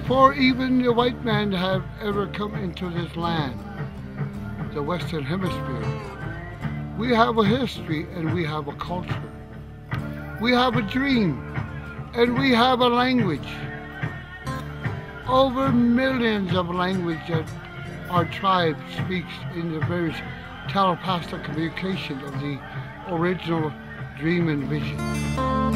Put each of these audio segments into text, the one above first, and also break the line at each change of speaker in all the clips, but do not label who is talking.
Before even the white man have ever come into this land, the Western Hemisphere, we have a history and we have a culture. We have a dream and we have a language. Over millions of language that our tribe speaks in the various telepathic communication of the original dream and vision.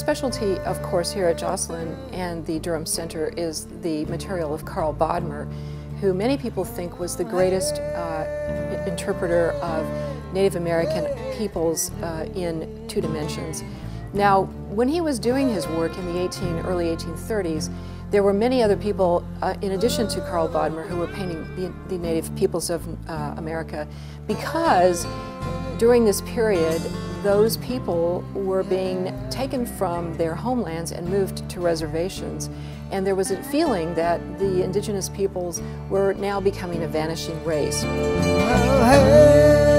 Specialty, of course, here at Joslyn and the Durham Center is the material of Karl Bodmer, who many people think was the greatest uh, interpreter of Native American peoples uh, in two dimensions. Now, when he was doing his work in the 18, early 1830s, there were many other people, uh, in addition to Karl Bodmer, who were painting the, the native peoples of uh, America because during this period, those people were being taken from their homelands and moved to reservations. And there was a feeling that the indigenous peoples were now becoming a vanishing race. Hey.